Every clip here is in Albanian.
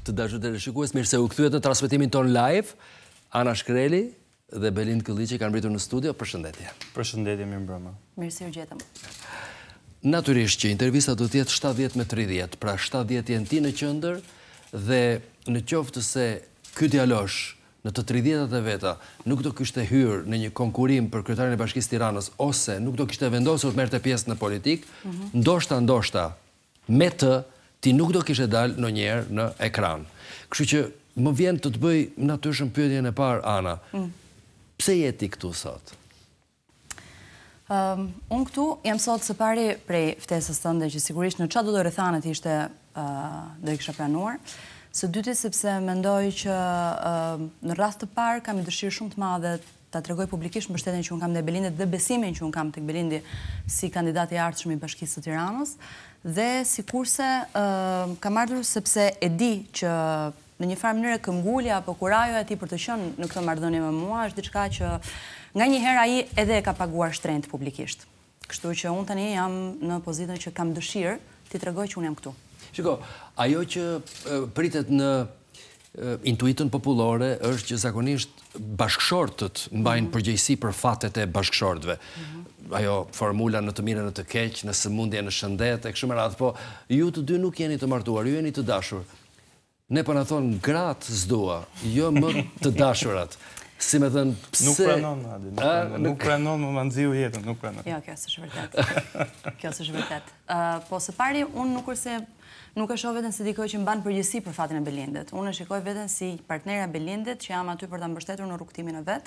Të dashur teleshikues, mirë se u kthyet në transmetimin ton live. Ana Shkreli dhe Belind Këlliçi kanë mbritur në studio. Përshëndetje. Përshëndetje, mirëmbrëma. Mirë se ju gjetëm. Natyrisht që intervista do të jetë 70 me 30, pra 70 je ti në qendër dhe në qoftë se ky djalosh në të 30-tat e veta nuk do kishte hyrë në një konkurim për kryetarin e Bashkisë së Tiranës ose nuk do kishte vendosur të merrte pjesë në politikë, mhm. ndoshta ndoshta Me të, ti nuk do kishe dalë ndonjëherë në ekran. Kështu që më vjen të të bëj natyrshëm pyetjen e parë, Ana, pse je ti këtu sot? Unë këtu jam sot së pari prej ftesës tënde që sigurisht në çfarëdo rrethane të ishte do e kisha pranuar. Së dyti sepse mendoj që në radhë të parë kam një dëshirë shumë të madhe ta tregoj publikisht mbështetjen që unë kam ndaj Belindit dhe besimin që unë kam tek Belindi si kandidat i ardhshëm i Bashkisë së Tiranës dhe sikurse ë kam ardhur sepse e di që në një farë mënyre këmbgulja apo kurajoja e tij për të qenë në këtë marrëdhënie me mua është diçka që nganjëherë ai edhe e ka paguar shtrenjtë publikisht. Kështu që unë tani jam në pozitën që kam dëshirë t'i tregoj që unë jam këtu. Shiko, ajo që pritet në intuitën popullore është që zakonisht bashkëshortët mbajnë mhm. përgjegjësi për fatet e bashkëshortëve. Mhm. Ajo formula në të mirë në të keq, në sëmundje në shëndet, e kështu me radhë, po ju të dy nuk jeni të martuar, ju jeni të dashur. Ne po na thon gratë s'dua, jo më të dashurat. Si me thënë, pse... Nuk pranon, Adi, nuk pranon. Nuk pranon, më ma nxiu jetën, nuk pranon. Jo, kjo s'është e vërtetë. Kjo s'është e vërtetë. Po, së pari, unë nuk është se... Nuk e shoh veten si dikush që mban përgjegjësi për fatin e Belindit. Unë e shikoj veten si partnerja e Belindit që jam aty për ta mbështetur në rrugëtimin e vet,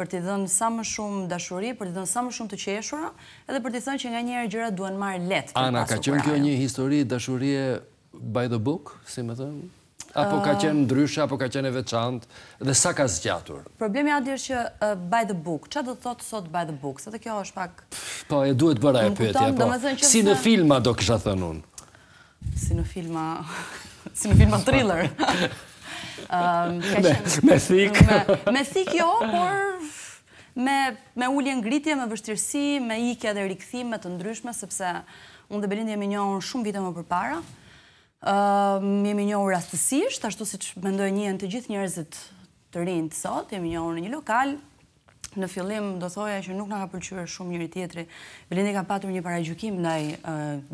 për t'i dhënë sa më shumë dashuri, për t'i dhënë sa më shumë të qeshura, edhe për t'i thënë që nganjëherë gjërat duhen marrë lehtë. Ana, ka qenë kjo një histori dashurie By the book, si me thënë? Apo ka qenë ndryshe, apo ka qenë e veçantë, dhe sa ka zgjatur? Problemi Adi është që by the book, çfarë do të thotë sot by the book, se edhe kjo është pak... Po, u duhet bërë pyetja, po. Si në filma, do kisha thënë unë. Si në filma... Si në filma thriller. Me thikë. Me thikë jo, por... Me me ulje ngritje, me vështirësi, me ikje dhe rikthime të ndryshme, sepse unë dhe Belindi jemi njohur shumë vite më përpara. Ëm jemi njohur rastësisht, ashtu siç mendoj njihen të gjithë njerëzit të rinjtë sot, jemi njohur në një lokal. Në fillim do thoja që nuk na ka pëlqyer shumë njëri tjetri. Belindi ka patur një paragjykim ndaj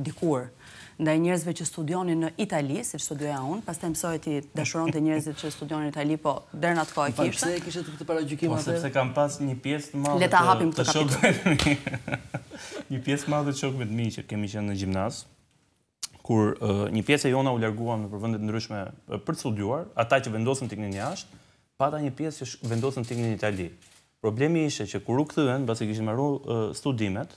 dikur. Ë ndaj njerëzve që studionin në Itali, siç studioja unë, pastaj mësoi t'i dashuronte njerëzit që studionin në Itali, po deri në atë kohë e kishte. Përse e kishte këtë paragjykim për ata? Sepse kam pas një pjesë të madhe të shokëve të mi. Një pjesë të madhe të shokëve të mi që kemi qenë në gjimnaz, kur një pjesë e jona u larguam nëpër vende të ndryshme për të studiuar, ata që vendosën të iknin jashtë, pata një pjesë që vendosën të iknin në Itali. Problemi ishe që kur u kthyen, pasi kishin maru studimet,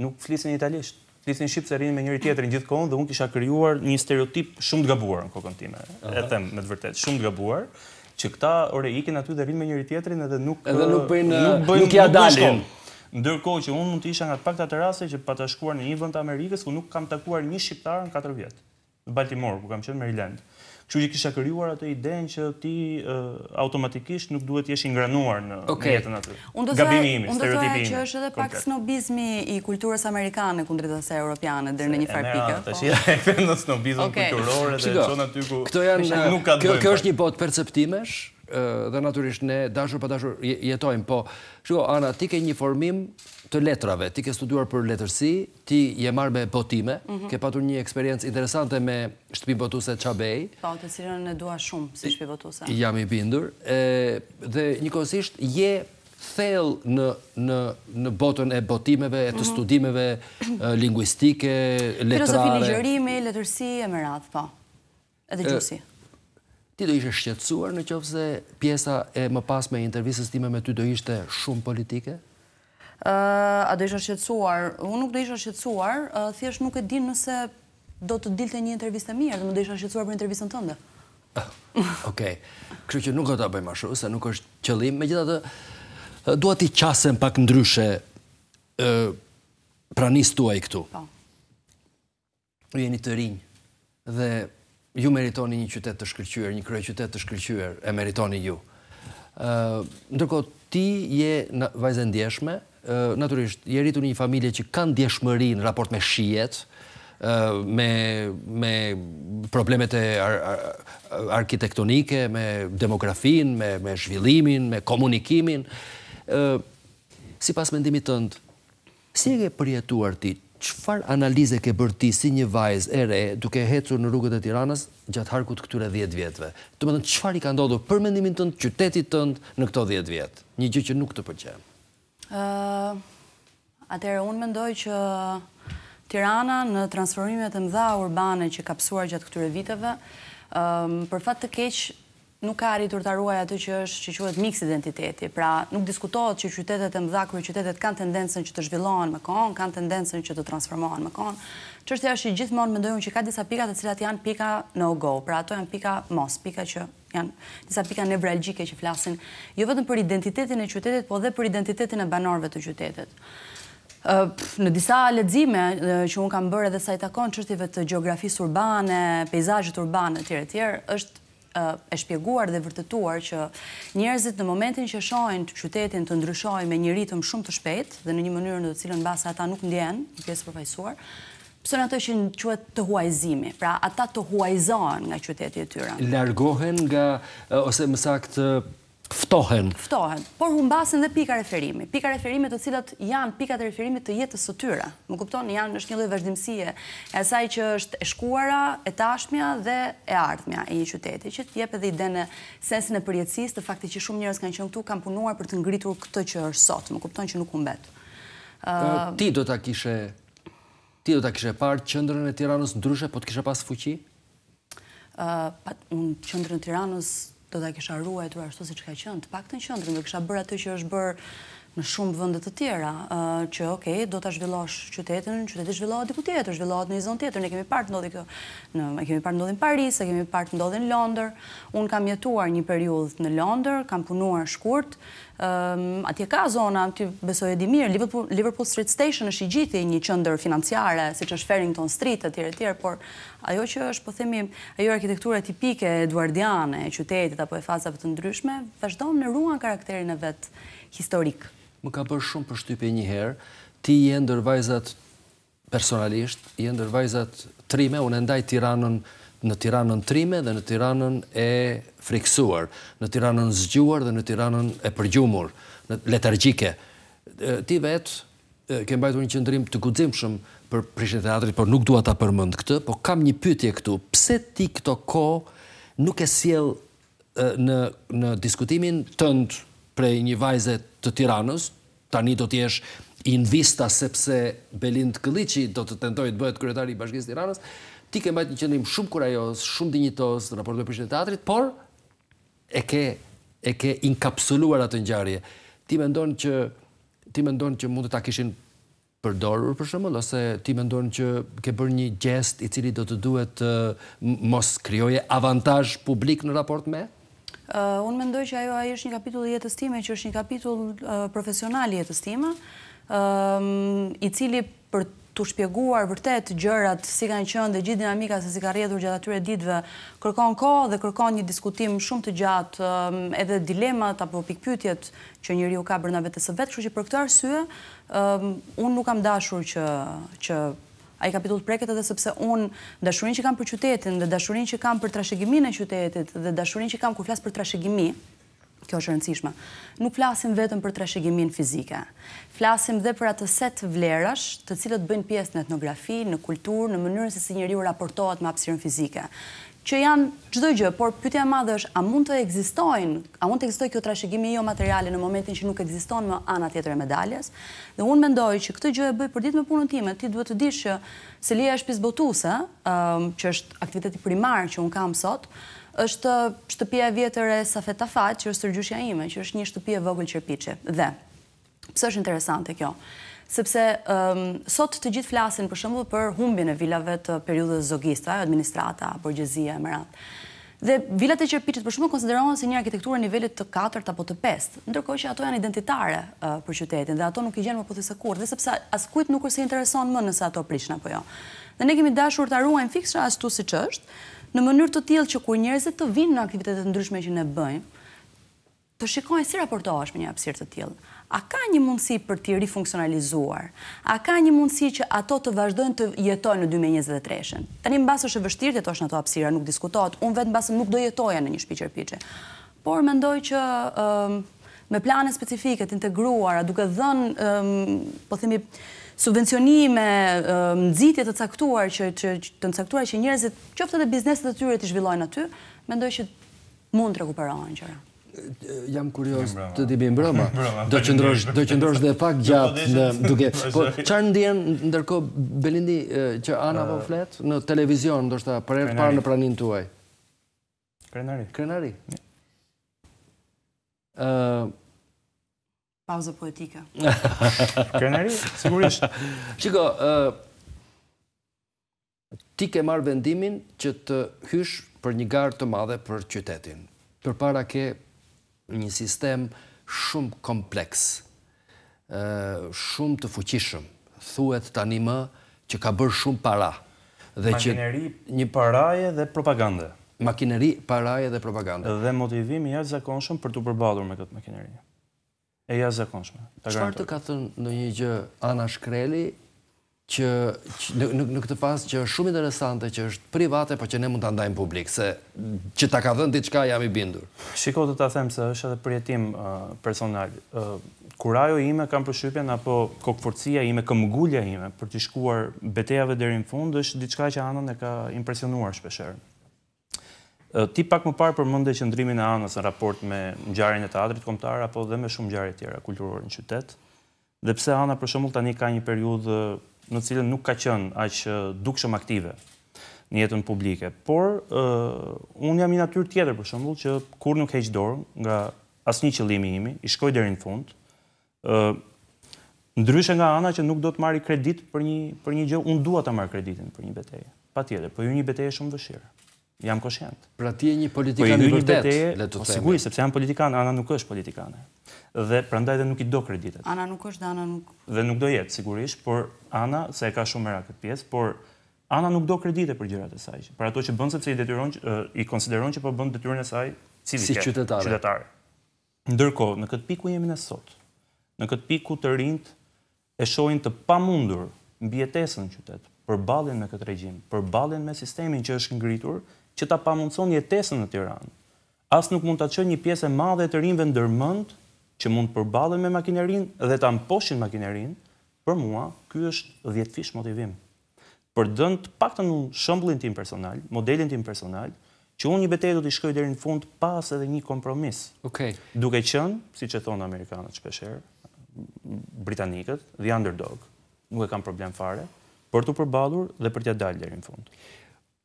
Nuk flisnin italisht. Flisnin shqip se rrinin me njëri-tjetrin gjithë kohën dhe unë kisha krijuar një stereotip shumë të gabuar në kokën time. E them me të vërtetë, shumë të gabuar që këta ore ikin aty dhe rrinë me njëri-tjetrin edhe nuk edhe nuk bëjnë nuk bëjnë nuk ia dalin. Ndërkohë që unë mund të isha nga të paktat raste që pata shkuar në një vend të Amerikës ku nuk kam takuar një shqiptar në katër vjet. Në Baltimore, ku kam qenë, Maryland. Kështu që kisha krijuar atë idenë që ti automatikisht nuk duhet të jesh ingranuar në jetën aty. Gabimi im, stereotipi im. Që është edhe pak snobizmi i kulturës amerikane kundrejt asaj europiane deri në një farë pike. Tashi e kthen në snobizëm kulturor dhe e çon aty ku nuk ka të bëjë. Kjo është një botë perceptimesh dhe natyrisht ne dashur pa dashur jetojmë, po shiko Ana ti ke një formim të letrave, ti ke studiuar për letërsi, Ti je marrë me botime, ke patur një eksperiencë interesante me shtëpinë botuse Çabej. Po, të cilën e dua shumë si shtëpi botuse. Jam i bindur. Dhe njëkohësisht je thellë në botën e botimeve, e të studimeve linguistike, letrare. Filozofi ligjërimi, letërsi e me radhë, po. Edhe gjuhësi. Ti do ishe shqetësuar në qoftë se pjesa e mëpasme e intervistës time me ty do ishte shumë politike? A do isha shqetësuar? Unë nuk do isha shqetësuar, thjesht nuk e di nëse do të dilte një intervistë e mirë dhe do isha shqetësuar për intervistën tënde. Okej, kështu që nuk do ta bëjmë ashtu, se nuk është qëllim, megjithatë dua t'i qasem pak ndryshe pranisë tuaj këtu. Po. Ju jeni të rinj dhe ju meritoni një qytet të shkëlqyer, një kryeqytet të shkëlqyer e meritoni ju. Ë, ndërkohë ti je një vajzë e ndjeshme, ë, natyrisht je rritur në një familje që ka ndjeshmëri në raport me shijet, ë, me me problemet e ar, ar, arkitektonike, me demografinë, me me zhvillimin, me komunikimin. Ë, sipas mendimit tënd, Si e ke përjetuar ti, çfarë analize ke bërë ti si një vajzë e re duke ecur në rrugët e Tiranës gjatë harkut të këtyre dhjetë vjetëve? Domethënë çfarë i ka ndodhur për mendimin tënd qytetit tënd në këto dhjetë vjet? Një gjë që nuk të pëlqen. Ë Atëherë unë mendoj që Tirana në transformimet e mëdha urbane që ka pësuar gjatë këtyre viteve, ë për fat të keq Nuk ka arritur ta ruajë atë që është, që quhet miks identiteti. Pra, nuk diskutohet që qytetet e mëdha, kryeqytetet kanë tendencën që të zhvillohen me kohën, kanë tendencën që të transformohen me kohën. Çështja është që gjithmonë mendoj unë që ka disa pika të cilat janë pika no go, pra ato janë pika mos, pika që janë disa pika nevralgjike që flasin jo vetëm për identitetin e qytetit, po dhe për identitetin e banorëve të qytetit. Në disa lexime që unë kam bërë edhe sa i takon çështjeve të gjeografisë urbane, peizazhit urban etj etj, është e shpjeguar dhe vërtetuar që njerëzit në momentin që shohin qytetin të ndryshojë me një ritëm shumë të shpejtë dhe në një mënyrë në të cilën mbase ata nuk ndihen pjesë, përfaqësuar, pësojnë atë që quhet tëhuajzimi, pra ata tëhuajzohen nga qyteti i tyre. Largohen nga, ose më saktë, ftohen. Ftohen, por humbasin dhe pika referimi. Pika referimi të cilat janë pikat e referimit të jetës së tyre. Më kupton, janë është një lloj vazhdimësie e asaj që është e shkuara, e tashmja dhe e ardhmja e një qyteti, që të jep edhe idenë sensin e përjetësisë, të faktit që shumë njerëz kanë qenë këtu, kanë punuar për të ngritur këtë që është sot. Më kupton që nuk humbet. Ti do ta kishe ti do ta kishe parë qendrën e Tiranës ndryshe po të kishe pas fuqi? Unë qendrën e Tiranës do ta kisha ruajtur ashtu siç ka qenë, të paktën qendrën do kisha bërë atë që është bërë në shumë vende të tjera, që ok, do ta zhvillosh qytetin, qyteti zhvillohet diku tjetër, zhvillohet në një zonë tjetër, ne kemi parë të ndodhi kjo, e kemi parë të ndodhi në Paris, e kemi parë të ndodhi në Londër. Unë kam jetuar një periudhë në Londër, kam punuar shkurt, Atje ka zona, ti besoj e di mirë, Liverpool Street Station është i gjithi një qendër financiare, siç është Farringdon Street etj etj, por ajo që është po themi, ajo arkitektura tipike eduardiane e qytetit apo e fazave të ndryshme, vazhdon e ruan karakterin e vet historik. Më ka bërë shumë përshtypje njëherë, ti je ndër vajzat Personalisht, je ndër vajzat trime, unë e ndaj Tiranën në Tiranën trime dhe në Tiranën e frikësuar, në Tiranën e zgjuar dhe në Tiranën e përgjumur, letargjike. Ti vetë ke mbajtur një qëndrim të guximshëm për prishjen e teatrit, por nuk dua ta përmend këtë, po kam një pyetje këtu, pse ti këto kohë nuk e sjell në në diskutimin tënd prej një vajze të Tiranës, Tani do të jesh in vista sepse Belind Këlliçi do të tentojë të bëhet kryetari i Bashkisë së Tiranës. Ti ke mbajt një qëndrim shumë kurajoz, shumë dinjitoz në raport me prishjen e teatrit, por e ke e ke inkapsuluar atë ngjarje. Ti mendon që ti mendon që mund të ta kishin përdorur për shembull ose ti mendon që ke bërë një gjest i cili do të duhet të mos krijoje avantazh publik në raport me? Unë mendoj që ajo ai është një kapitull i jetës time që është një kapitull profesional i jetës time, i cili për të shpjeguar vërtet gjërat si kanë qenë dhe gjithë dinamika se si ka rrjedhur gjatë atyre ditëve, kërkon kohë dhe kërkon një diskutim shumë të gjatë, edhe dilemat apo pikëpyetjet që njeriu ka brenda vetes së vet, kështu që për këtë arsye Unë nuk kam dashur që që ai kapitull të preket edhe sepse unë dashurinë që kam për qytetin dhe dashurinë që kam për trashëgiminë e qytetit dhe dashurinë që kam kur flas për trashëgimi, kjo është e rëndësishme. Nuk flasim vetëm për trashëgiminë fizike. Flasim dhe për atë set vlerash, të cilët bëjnë pjesë në etnografi, në kulturë, në mënyrën se si njeriu raportohet me hapësirën fizike. që janë çdo gjë, por pyetja e madhe është a mund të ekzistojnë, a mund të ekzistojë kjo trashëgimi jo materiale në momentin që nuk ekziston më ana tjetër e medaljes. Dhe unë mendoj që këtë gjë e bëj përditë me punën time, ti duhet të dish që selia e shtëpisë botuese, që është aktiviteti primar që unë kam sot, është shtëpia e vjetër e Safet Tafajt, që është stërgjyshja ime, që është një shtëpi e vogël qerpiçi. Dhe. Pse është interesante kjo? Sepse sot të gjithë flasin për shembull për humbjen e vilave të periudhës zogiste, ajo administrata, borgjezia e me radhë. Dhe vilat e qerpiçit për shembull konsiderohen si një arkitekturë e nivelit të katërt apo të pestë, ndërkohë që ato janë identitare për qytetin dhe ato nuk i gjen më pothuajse kurrë, dhe sepse askujt nuk është se intereson më nëse ato prishen apo jo. Dhe ne kemi dashur ta ruajmë fiks ashtu siç është, në mënyrë të tillë që kur njerëzit të vijnë në aktivitete të ndryshme që ne bëjmë, Të shikojnë si raportohesh me një hapësirë të tillë. A ka një mundësi për t'i rifunksionalizuar? A ka një mundësi që ato të vazhdojnë të jetojnë në dy mijë e njëzet e tre-shin? Tani mbase është e vështirë të jetosh në ato hapësira, nuk diskutohet, unë vetë mbase nuk do jetoja në një shtëpi qerpiçi. Por mendoj që me plane specifike të integruara, duke dhënë, po themi, subvencionime, nxitje të caktuar që, të caktuara që njerëzit, qoftë edhe bizneset e tyre t'i zhvillojnë aty, mendoj që Mund të rekuperohen gjëra. Jam kurioz të di mbi Broma. Do qëndrosh, do qëndrosh dhe pak gjatë në duke. Po çfarë ndjen ndërkohë Belind që Ana po flet në televizion ndoshta për herë të parë në praninë tuaj? Krenari. Krenari. Ë Pauza poetike. Krenari, sigurisht. Shiko, ë Ti ke marrë vendimin që të hysh për një garë të madhe për qytetin. Përpara ke një sistem shumë kompleks, shumë të fuqishëm, thuhet tani më që ka bërë shumë para dhe që Makineri paraje dhe propagande. Makineri paraje dhe propagande. Dhe motivim i jashtëzakonshëm për t'u përballur me këtë makineri. e jashtëzakonshme. Ta garantoj. Çfarë të ka thënë ndonjë gjë Ana Shkreli që në këtë fazë që është shumë interesante që është private, por që ne mund ta ndajmë publik, se që ta ka dhënë diçka jam i bindur. Shiko do ta them se është edhe përjetim personal. Kurajo ime kam përshtypjen apo kokëfortësia ime, këmbëngulja ime për t'i shkuar betejave deri në fund është diçka që Anën e ka impresionuar shpeshherë. Ti pak më parë përmende qëndrimin e Anës në raport me ngjarjen e Teatrit Kombëtar apo dhe me shumë ngjarje të tjera kulturore në qytet dhe pse Ana për shembull tani ka një periudhë në cilën nuk ka qenë aq dukshëm aktive në jetën publike. Por unë jam një natyrë tjetër për shembull që kurrë nuk heq dorë nga asnjë qëllim i imi, i shkoj deri në fund Ndryshe nga ana që nuk do të marrë kredit për një për një gjë, unë dua ta marr kreditin për një betejë. Patjetër, po hyn në betejë shumë të vështirë. Jam koshient. Pra ti je një po politikan i vërtetë, le ta themi. Po sigurisht, sepse jam politikan, Ana nuk është politikane. Dhe prandaj dhe nuk i do kreditet. Ana nuk është dhe Ana nuk dhe nuk do jetë sigurisht, por Ana s'e ka shumë merak këtë pjesë, por Ana nuk do kredite për gjërat e saj, për ato që bën sepse i detyron i konsideron që po bën detyrën e saj civike, si qytetare. qytetare. Ndërkohë, në këtë pikë ku jemi ne sot, në këtë pikë ku të rinjtë e shohin të pamundur mbijetesën në qytet, përballjen me këtë regjim, përballjen me sistemin që është ngritur që ta pamundëson jetesën në Tiranë, as nuk mund ta çojnë një pjesë e madhe e të rinjve ndërmend që mund të përballen me makinerinë dhe ta mposhtin makinerinë, për mua, ky është dhjetëfish motivim. Për të dhënë të paktën unë shembullin tim personal, modelin tim personal, që unë një betejë do t'i shkoj deri në fund pa as edhe një kompromis. Okej. Duke qenë, siç e thonë amerikanët shpesh herë, britanikët, the underdog, nuk e kam problem fare, për t'u përballur dhe për t'ia dalë deri në fund.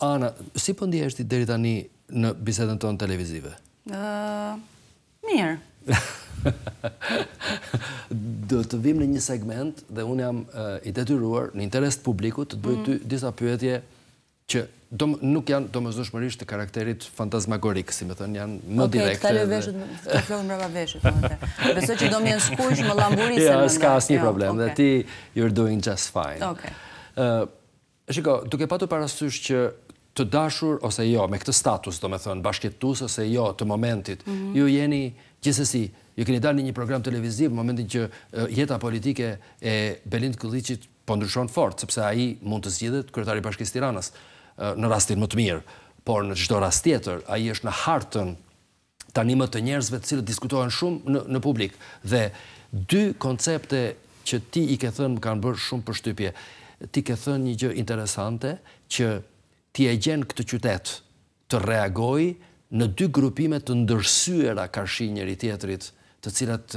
Ana, si po ndihesh ti deri tani në bisedën tonë televizive? Mirë. Do të vim në një segment dhe unë jam i detyruar në interes të publikut të të bëj ty mm. disa pyetje që nuk janë domosdoshmërisht të karakterit fantazmagorik, si me thënë, janë më direkte. Okej, kaloj veshët, të flokë mbrava veshët, thonë te. Besoj që do më jenë skuqur. Ja, jo, s'ka asnjë jo, problem, dhe ti, you're doing just fine. Okej. Shiko, duke patur parasysh që të dashur ose jo, me këtë status, domethënë, bashkëjetues ose jo të momentit, ju jeni, gjithsesi, ju keni dalë në një program televiziv në momentin që jeta politike e Belind Këlliçit po ndryshon fort, sepse ai mund të zgjidhet kryetar i Bashkisë së Tiranës, në rastin më të mirë, por në çdo rast tjetër, ai është në hartën tanimë të njerëzve të cilët diskutohen shumë në në publik dhe dy koncepte që ti i ke thënë më kanë bërë shumë përshtypje. Ti ke thënë një gjë interesante që ti e gjen këtë qytet të reagojë në dy grupime të ndërsyera karshi njëri-tjetrit të cilat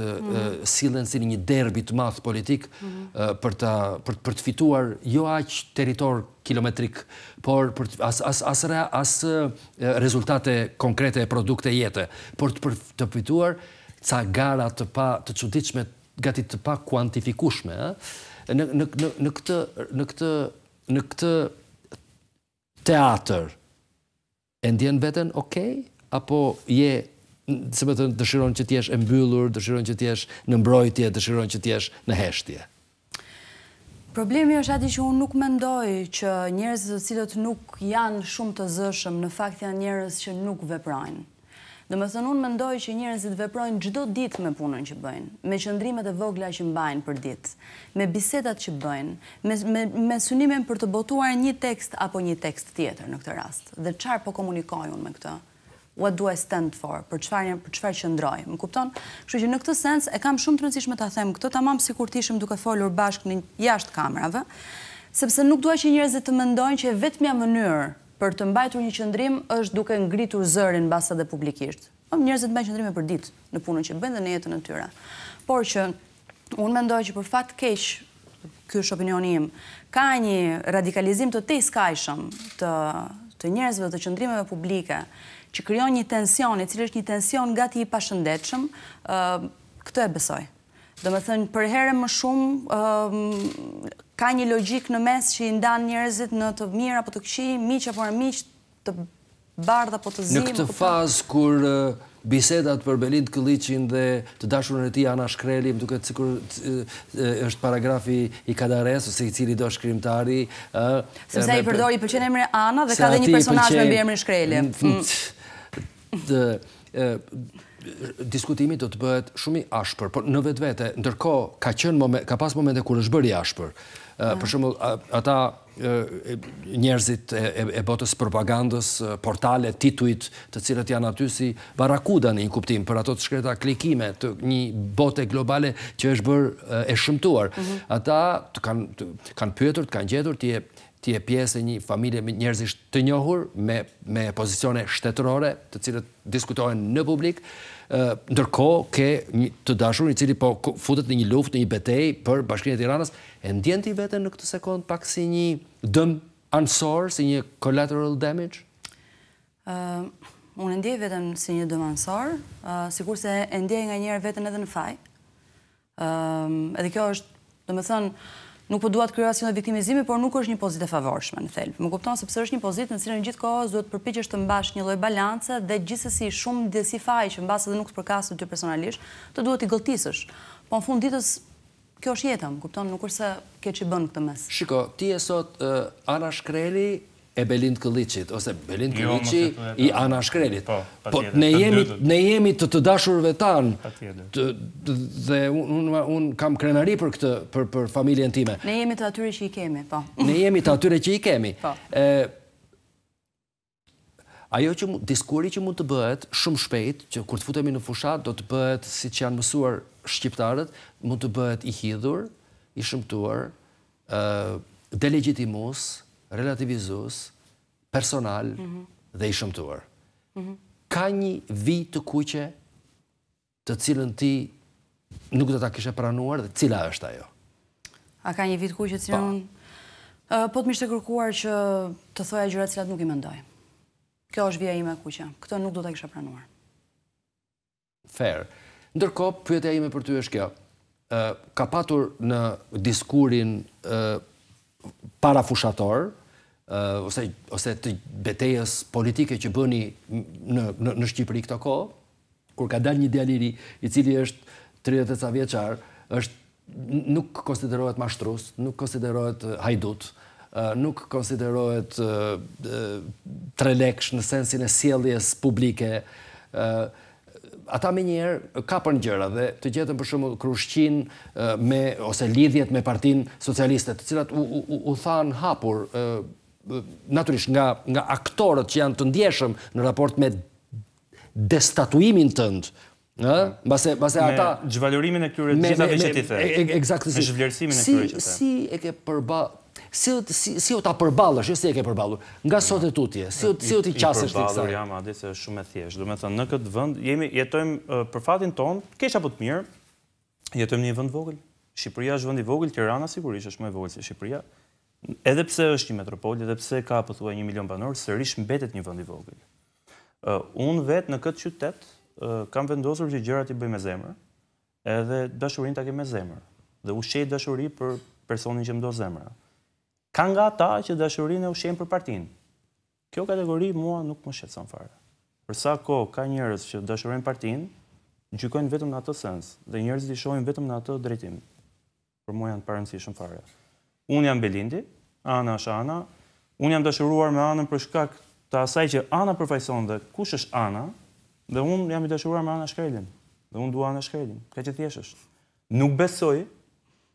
sillen si në një derbi të madh politik për të për të fituar jo aq territor kilometrik, por për as as as as rezultate konkrete e produkte jete, por të për të fituar ca gara të pa të çuditshme, gati të pa kuantifikueshme, ë? Në në në në këtë në këtë në këtë teatër E ndjen veten ok? Apo je si me thënë dëshiron që të jesh e mbyllur, dëshiron që të jesh në mbrojtje, dëshiron që të jesh në heshtje? Problemi është Adi që unë nuk mendoj që njerëzit të cilët nuk janë shumë të zëshëm në fakt janë njerëz që nuk veprojnë. Do me thënë unë mendoj që njerëzit veprojnë çdo ditë me punën që bëjnë, me qëndrimet e vogla që mbajnë për ditë, me bisedat që bëjnë, Me synimin për të botuar një tekst apo një tekst tjetër në këtë rast. Dhe çfarë po komunikoj unë me këtë? What do I stand for? Për çfarë qëndroj? Më kupton? Kështu që në këtë sens e kam shumë të rëndësishme ta them këtë, tamam sikur të ishim duke folur bashkë në jashtë kamerave, sepse nuk dua që njerëzit të mendojnë që e vetmja mënyrë për të mbajtur një qëndrim është duke ngritur zërin mbase dhe publikisht. Ëm njerëzit mbajnë qëndrime përditë në punën që bëjnë dhe në jetën e tyre. Por që unë mendoj që për fat të keq, ky është opinioni im, ka një radikalizim të tejskajshëm të të njerëzve, të qëndrimeve publike që krijon një tension, i cili është një tension gati i pashëndetshëm, ë këtë e besoj. Domethënë përherë më shumë ë ka një logjikë në mes që i ndan njerëzit në të mirë apo të këqij, miq apo armiq, Të bardhë apo të zi. Në këtë fazë kur bisedat për Belind Këlliçin dhe të dashurën e tij Ana Shkreli, më duket sikur është paragrafi i Kadaresë ose i cilitdo shkrimtari, ë? Sepse ai përdor, i pëlqen emri Ana dhe ka dhe një personazh me mbiemrin Shkreli. diskutimi do të bëhet shumë i ashpër, por në vetvete, ndërkohë ka qenë moment, ka pas momente kur është bërë i ashpër. Për shembull, ata njerëzit e botës propagandës, portale, titujt, të cilët janë aty si barakuda në një kuptim, për ato të shkreta klikime, të një bote globale që është bërë e shëmtuar. Ata të kanë pyetur, të kanë gjetur, ti je Ti je pjesë e një familje me njerëzish të njohur, me me pozicione shtetërore, të cilët diskutohen në publik, ë ndërkohë ke një të dashur i cili po futet në një luftë, në një betejë për Bashkinë e Tiranës, e ndjen ti veten në këtë sekondë pak si një dëm anësor, si një collateral damage? Ë Unë e ndjej veten si një dëm anësor, ë sikurse e ndjej nganjëherë veten edhe në faj. Edhe kjo është, domethënë, nuk po dua të krijoj asnjë viktimizimi, por nuk është një pozitë e favorshme në thelb. Më kupton sepse është një pozitë në cilën gjithkohës duhet të përpiqesh të mbash një lloj balance dhe gjithsesi shumë ndjesi faji që mbase dhe nuk të përkasin ty personalisht, të duhet t'i gëlltisësh. Po në fund të ditës kjo është jeta, më kupton, nuk është se ke ç'i bën këtë mes. Shiko, ti je sot Ana Shkreli, e Belind Këlliçit, ose Belind jo, Këlliçi i Ana Shkrelit. Po, po ne jemi, ne jemi të të dashurve tanë, dhe unë un, kam krenari për këtë, për, për familjen time. Ne jemi të atyre që i kemi, po. ne jemi të atyre që i kemi. Po. E, ajo që diskuri që mund të bëhet shumë shpejt, që kur të futemi në fushatë, do të bëhet, siç janë mësuar shqiptarët, mund të bëhet i hidhur, i shëmtuar, delegjitimues, relativizues, personal dhe i shëmtuar. Ka një vijë të kuqe të cilën ti nuk do ta kishe pranuar dhe cila është ajo? A ka një vijë të kuqe të cilën po të më ishte kërkuar që të thoja gjëra të cilat nuk i mendoj. Kjo është vija ime e kuqe. Këtë nuk do ta kisha pranuar. Fair. Ndërkohë, pyetja ime për ty është kjo, ka patur në diskurin parafushator, ose, ose të betejës politike që bëni në, në, në Shqipëri këto kohë, kur ka dalë një djalë i ri, i cili është 30 e ca vjeçar, është nuk konsiderohet mashtrues, nuk konsiderohet hajdut, nuk konsiderohet treleksh në sensin e sjelljes publike, ata menjëherë kapën gjëra dhe të gjetën për shembull krushqinë me, ose lidhjet me partinë socialiste, të cilat u thanë hapur, natyrisht nga aktorët që janë të ndjeshëm në raport me destatuimin tënd, Ëh, mbase mbase ata me zhvlerësimin e këtyre të gjithave që ti the. Eksaktësisht. Me zhvlerësimin e këtyre që the. Si si e ke përba si si si do ta përballësh, jo si e ke përballur. Nga sot e tutje, si si do t'i qasesh ti kësaj. Jam madje se është shumë e thjeshtë. Domethënë në këtë vend jemi jetojmë për fatin tonë, të keq apo të mirë, jetojmë në një vend të vogël. Shqipëria është vend i vogël, Tirana sigurisht është më e vogël se Shqipëria. Edhe pse është një metropol, edhe pse ka pothuaj 1 milion banorë, sërish mbetet një vend i vogël. Unë vetë në këtë qytet kam vendosur që gjërat t'i bëj me zemër, edhe dashurinë ta kem me zemër, dhe ushqej dashuri për personin që më do zemra. Ka nga ata që dashurinë e ushqejnë për partinë. Kjo kategori mua nuk më shqetëson fare. Për sa kohë ka njerëz që dashurojnë partinë, gjykojnë vetëm në atë sens, dhe njerëzit i shohin vetëm në atë drejtim. Për mua janë të parëndësishme fare. Unë jam Belindi, Ana është Ana. Unë jam dashuruar me Anën për shkak të asaj që Ana përfaqëson dhe kush është Ana, dhe unë jam i dashuruar me Ana Shkrelin. Dhe unë dua Ana Shkrelin. Kaq e thjeshtë është. Nuk besoj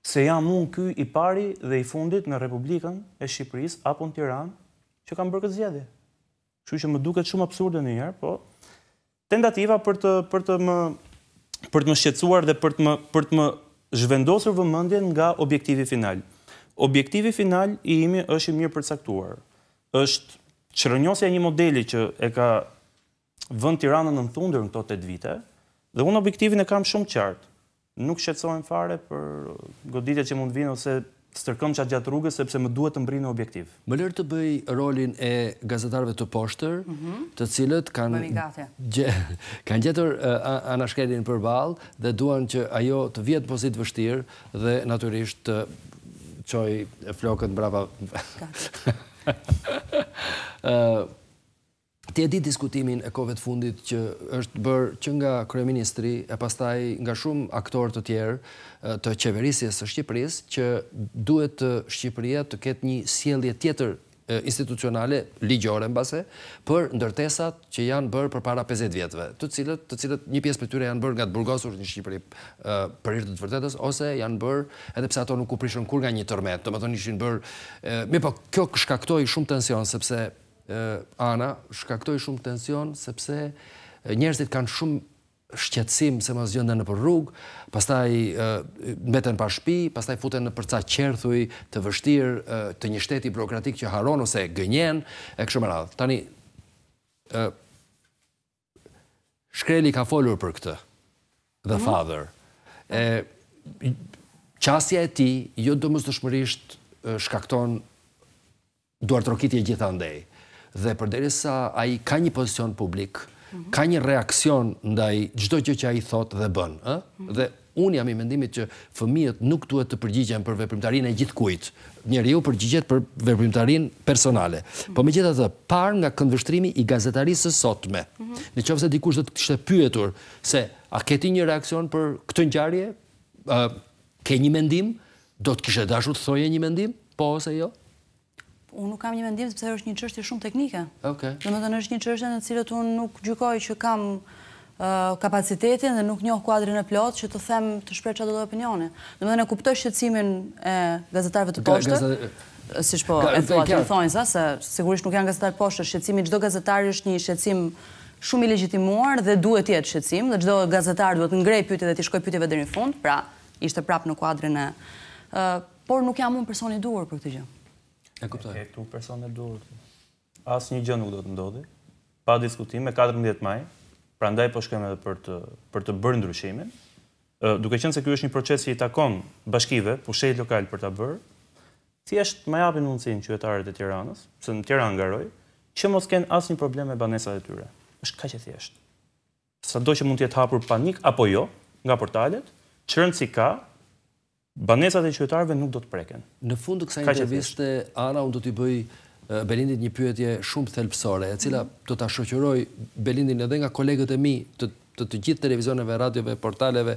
se jam unë ky i pari dhe i fundit në Republikën e Shqipërisë apo në Tiranë që kam bërë këtë zgjedhje. Kështu që më duket shumë absurde nganjëherë, po tentativa për të, për të më për të më shqetësuar dhe për të më për të më zhvendosur vëmendjen nga objektivi final. Objektivi final i imi është i mirë përcaktuar. Është çrrënjosja e një modeli që e ka vënë Tiranën nën thundër në këto 8 vite, dhe unë objektivin e kam shumë qartë. Nuk shqetësohem fare për goditjet që mund të vijnë ose stërkëmshat gjatë rrugës, sepse më duhet të mbërrij në objektiv. Më lër të bëj rolin e gazetarëve të poshtër, të cilët kanë kanë gjetur Ana Shkrelin përballë dhe duan që ajo të vihet në pozitë të vështirë dhe natyrisht të çojë flokët mbrapa. Ti e di diskutimin e kohëve të fundit që është bërë që nga kryeministri e pastaj nga shumë aktorë të tjerë të qeverisjes së Shqipërisë që duhet të Shqipëria të ketë një sjellje tjetër institucionale, ligjore mbase, për ndërtesat që janë bërë përpara pesëdhjetë vjetëve, të cilat, të cilat një pjesë prej tyre janë bërë nga të burgosur në Shqipëri për hir të të vërtetës ose janë bërë edhe pse ato nuk u prishën kurrë nga një tërmet, domethënë ishin bërë mirë, po kjo shkaktoi shumë tension sepse Ana, Shkaktoi shumë tension sepse njerëzit kanë shumë shqetësim se mos gjenden nëpër rrugë, pastaj mbeten pa shtëpi, pastaj futen nëpër ca qerthuj të vështirë të një shteti burokratik që harron ose gënjen e kështu me radhë. Tani, Shkreli ka folur për këtë, the mhm. father. Qasja e tij, jo domosdoshmërisht shkakton duartrokitje gjithandej. Dhe përderisa ai ka një pozicion publik, mhm. ka një reaksion ndaj çdo gjëje që ai thotë dhe bën. Mhm. Dhe Unë jam i mendimit që fëmijët nuk duhet të përgjigjen për veprimtarinë e gjithkujt. Njeriu përgjigjet për veprimtarinë personale. Po megjithatë, parë nga këndvështrimi i gazetarisë së sotme, në qoftë se dikush do të të kishte pyetur se a ke ti një reaksion për këtë ngjarje, a ke një mendim, do të kishe dashur të thoje një mendim, po ose jo? Unë nuk kam një mendim sepse është një çështje shumë teknike. Okej. Okay. Domethënë është një çështje në të cilën unë nuk gjykoj që kam kapacitetin dhe nuk njoh kuadrin e plot që të them të shpreh çfarëdo opinioni. Domethënë e kuptoj shqetësimin e gazetarëve të poshtër. Gazet... Siç po e thua ti domethënë se sigurisht nuk janë gazetarë të poshtër, shqetësimi i çdo gazetari është një shqetësim shumë i legjitimuar dhe duhet të jetë shqetësim dhe çdo gazetar duhet të ngrejë pyetje dhe t'i shkojë pyetjeve deri në fund, pra ishte prapë në kuadrin e Por nuk jam unë personi i duhur për këtë gjë. E kuptoj. E ke këtu personin e duhur ti. Asnjë gjë nuk do të ndodhë. Pa diskutim me 14 maj, prandaj po shkojmë edhe për të për të bërë ndryshimin. Duke qenë se ky është një proces që i takon bashkive, pushtetit lokal për ta bërë, thjesht ma japin mundësinë qytetarët e Tiranës, se në Tiranë garoj, që mos kenë asnjë problem me banesat e tyre. Është kaq e thjeshtë. Sado që mund të jetë hapur panik apo jo nga portalet, ç'rëndësi ka Banesat e qytetarëve nuk do të preken. Në fund të kësaj interviste, Ana, unë do t'i bëj Belindit një pyetje shumë thelbësore, e cila do ta shoqërojë Belindin edhe nga kolegët e mi të të të gjithë televizioneve, radiove, portaleve,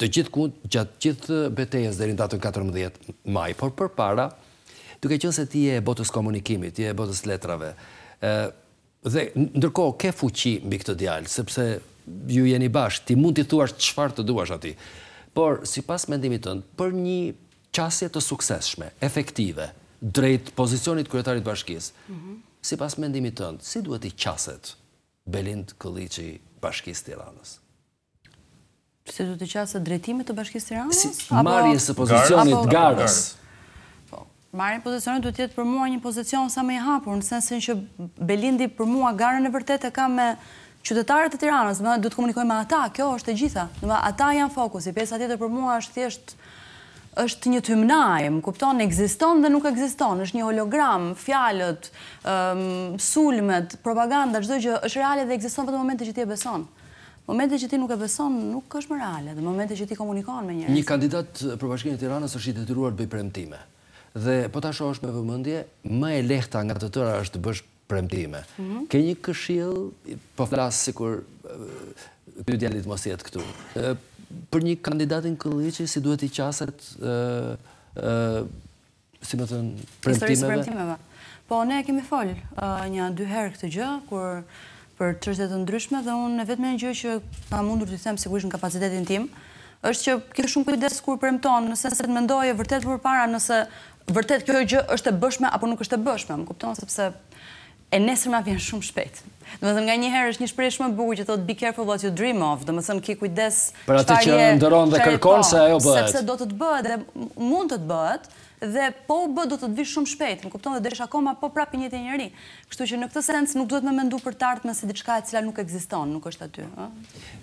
të gjithë ku, gjatë gjithë betejës deri në datën katërmbëdhjetë maj. Por përpara, duke qenë se ti je e botës komunikimit, je e botës letrave, Dhe ndërkohë ke fuqi mbi këtë djalë, sepse ju jeni bashkë, ti mund t'i thuash çfarë të duash atij. Por, sipas mendimit tënd, për një qasje të suksesshme, efektive, drejt pozicionit kryetarit të bashkisë, sipas mendimit tënd, si duhet t'i qaset Belind Këlliçi Bashkisë Tiranës? Si duhet t'i qaset drejtimit të bashkisë Tiranës? Si marrjes së pozicionit të garës. Po, marrja e pozicionit duhet jetë për mua një pozicion sa më i hapur, në sensin që Belindi për mua garën e vërtetë e ka me qytetarët e Tiranës, dhe duhet të komunikojë me ata, kjo është e gjitha. Dhe ata janë fokusi, pjesa tjetër për mua është thjesht është një tymnajë, më kupton, ekziston dhe nuk ekziston, është një hologram, fjalët, sulmet, propaganda, çdo gjë është reale dhe ekziston për atë momentin që ti e beson. Momentin që ti nuk e beson, nuk është më reale, dhe momentin që ti komunikon me njerëz. Një kandidat për Bashkinë e Tiranës është i detyruar të bëjë premtime. Dhe po ta shohësh me vëmendje, më e lehta nga të tëra është të bësh premtime. Ke një këshillë, po flas sikur ky djali të mos jetë këtu, për një kandidatin Këlliçi si duhet t'i qaset si me thënë, premtimeve. Po, ne e kemi folë nja dy herë këtë gjë, kur për çështje të ndryshme, dhe unë e vetmja gjë që kam mundur t'i them sigurisht në kapacitetin tim, është që ki shumë kujdes kur premton, në sensin mendoje vërtet përpara, nëse vërtet kjo gjë është e bëshme, apo nuk është e bëshme, më kupton, sepse E nesërma vjen shumë shpejt. Domethënë nganjëherë është një shprehje shumë e bukur që thotë be careful what you dream of, domethënë ki kujdes Për atë që ëndërron dhe kërkon se ajo bëhet. Sepse do të të bëhet dhe mund të të bëhet dhe po u bë do të të vijë shumë shpejt, më kupton, dhe do jesh akoma po prapë i njëjti njeri. Kështu që në këtë sens nuk duhet me mendu për të ardhmen si diçka e cila nuk ekziston, nuk është aty, ë.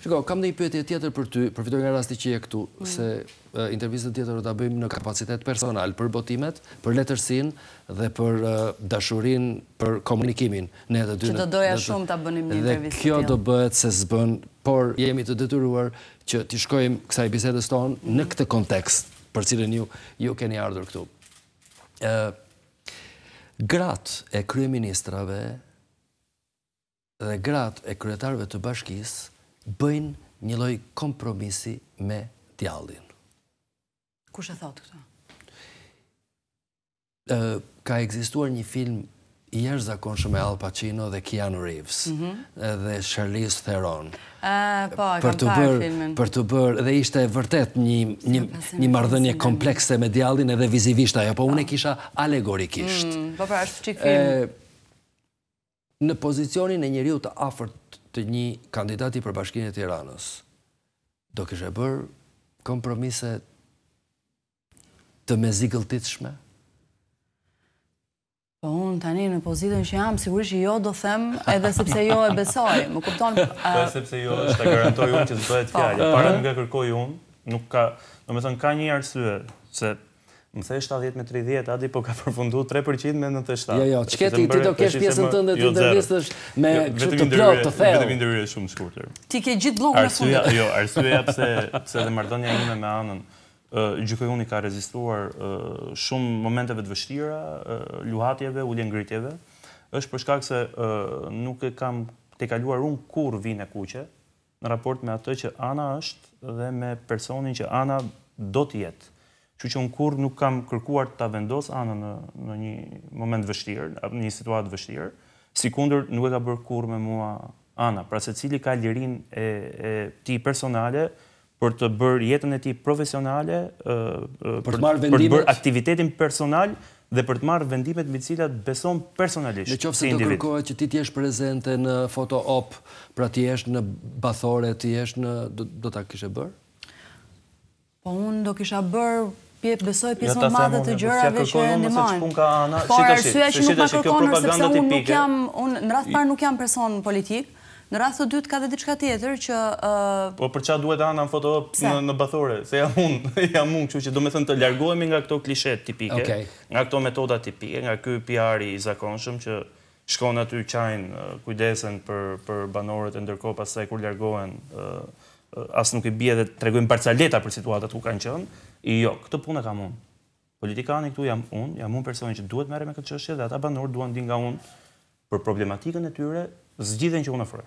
Shiko, kam ndonjë pyetje tjetër për ty, përfitoj nga rasti që je këtu, se Intervistën tjetër do ta bëjmë në kapacitet personal për botimet, për letërsinë dhe për dashurinë për komunikimin. Ne të dy. Që do doja shumë ta bënim një intervistë të tillë. Dhe kjo do bëhet se s'bën, por jemi të detyruar që t'i shkojmë kësaj bisedës tonë në këtë kontekst për cilën ju ju keni ardhur këtu. Gratë e kryeministrave dhe gratë e kryetarëve të bashkisë bëjnë një lloj kompromisi me djallin. Kush e thotë këtë? Ka ekzistuar një film i jashtëzakonshëm me Al Pacino dhe Keanu Reeves mhm. dhe Charlize Theron. Po, e kam parë filmin. Për të bërë, dhe ishte vërtet një mardhënje komplekse me djallin edhe vizivisht ajo, po unë e po. kisha alegorikisht. Mm, po pra, është një çik film. Në pozicionin e njeriut të afërt të një kandidati për Bashkinë e Tiranës, do kishe bërë kompromise të mezigëlltitshme? Po unë tani në pozitën që jam, sigurisht që jo do them edhe sepse jo e besoj. Më kupton? Po e sepse jo është të garantoj unë që të bëhet po. fjalë. Para nuk e kërkoj unë, nuk ka, do me thënë ka një arsye, se Më the shtatëdhjetë me tridhjetë, Adi, po ka përfundu tre përqind me nëntëdhjetë e shtatë. Jo, jo, ti do kesh pjesën tënde të intervistësh më kështu të plotë, të thellë. Vetëm intervista është shumë shkurtër. Ti ke gjithë blogun e fundit. Jo, arsyeja pse edhe marrëdhënia ime me Anën, gjykoj unë i ka rezistuar shumë momenteve të vështira, luhatjeve, ulje-ngritjeve, është për shkak se nuk e kam tejkaluar unë kurrë vijën e kuqe, në raport me atë që Ana është dhe me personin që Ana do të jetë. Kështu që unë kurrë nuk kam kërkuar ta vendos Anën në një moment vështirë, në një situatë vështirë, sikundër nuk e ka bërë kurrë me mua Ana. Pra secili ka lirinë e e tij personale për të bërë jetën e tij profesionale, për të marrë vendimet, për të bërë aktivitetin personal, dhe për të marrë vendimet mbi të cilat beson personalisht, si individ. Në qoftë se do kërkohet që ti të jesh prezente në foto op, pra të jesh në Bathore, të jesh në, do ta kishe bërë? Po unë do kisha bërë, besoj pjesë më të madhe të gjërave që e ndihmojnë. Po arsyeja që nuk më kërkon është sepse unë nuk jam, unë në radhë të parë nuk jam person politik, Në rast të dytë ka dhe diçka tjetër që. Po për ça duhet Ana në foto në bathore, se jam unë, jam unë, kështu që domethënë të largohemi nga këto klishe tipike, nga këto metoda tipike, nga ky PR-i i zakonshëm që shkon aty qajnë, kujdesen për banorët e ndërkohë pastaj kur largohen as nuk i bie dhe tregojnë barcaleta për situatat ku kanë qenë, jo, këtë punë e kam unë. Politikani këtu jam unë, jam unë personi që duhet merrem me këtë çështje dhe ata banorë duan të dinë nga unë për problematikën e tyre, zgjidhjen që unë ofroj.